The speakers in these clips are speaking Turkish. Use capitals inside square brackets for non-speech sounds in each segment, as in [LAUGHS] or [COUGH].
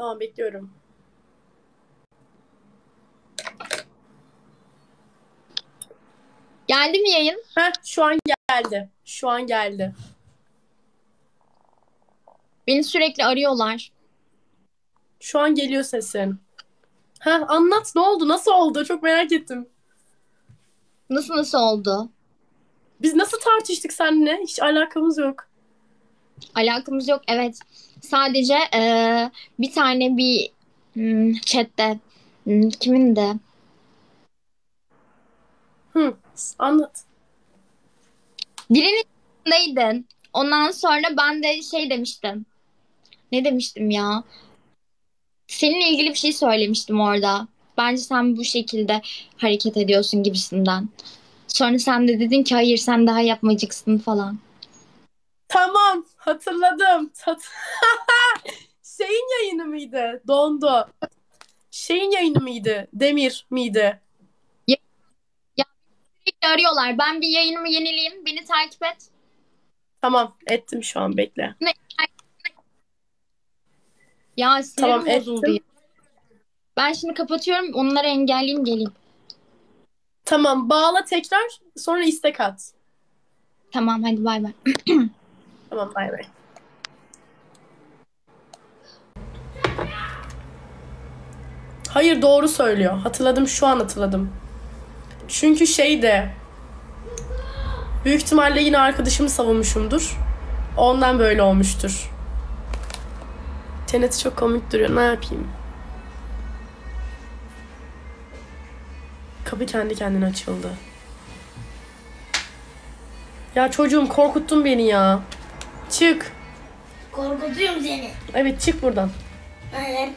Tamam bekliyorum. Geldi mi yayın? Heh, şu an geldi. Şu an geldi. Beni sürekli arıyorlar. Şu an geliyor sesin. Heh, anlat ne oldu? Nasıl oldu? Çok merak ettim. Nasıl nasıl oldu? Biz nasıl tartıştık seninle? Hiç alakamız yok. Alakamız yok. Evet. Sadece eee, bir tane bir hmm, chatte hmm, kimin de Hı, anlat. birinin içindeydin. Ondan sonra ben de şey demiştim. Ne demiştim ya? Seninle ilgili bir şey söylemiştim orada. Bence sen bu şekilde hareket ediyorsun gibisinden. Sonra sen de dedin ki hayır sen daha yapmacıksın falan. Tamam, hatırladım. Hat [LAUGHS] Şeyin yayını mıydı? Dondu. Şeyin yayını mıydı? Demir miydi? Sürekli arıyorlar. Ben bir yayınımı yenileyim. Beni takip et. Tamam, ettim şu an bekle. Ya sinirim Tamam, bozuldu ettim. ya. Ben şimdi kapatıyorum. Onları engelleyeyim geleyim. Tamam, bağla tekrar, sonra istek at. Tamam hadi bay bay. [CLEARS THROAT] Tamam, bay bay. Hayır, doğru söylüyor. Hatırladım, şu an hatırladım. Çünkü şey de büyük ihtimalle yine arkadaşımı savunmuşumdur. Ondan böyle olmuştur. Çenesi çok komik duruyor. Ne yapayım? Kapı kendi kendine açıldı. Ya çocuğum korkuttun beni ya. Çık. Korkutuyorum seni. Evet çık buradan. Hayır.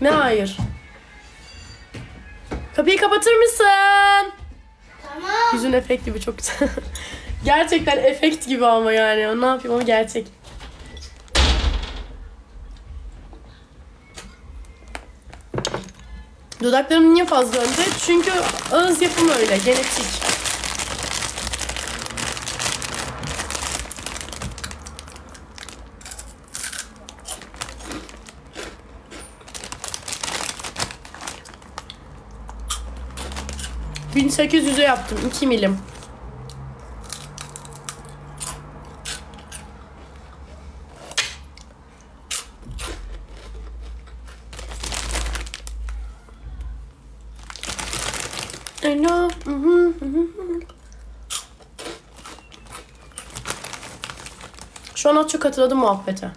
Ne hayır? Kapıyı kapatır mısın? Tamam. Yüzün efekt gibi çok güzel. [LAUGHS] Gerçekten efekt gibi ama yani. Ne yapayım ama gerçek. Dudaklarım niye fazla önde? Çünkü ağız yapım öyle. Genetik. ...1800'e yaptım. 2 milim. I know. Mhm. Şu an az çok hatırladım muhabbete.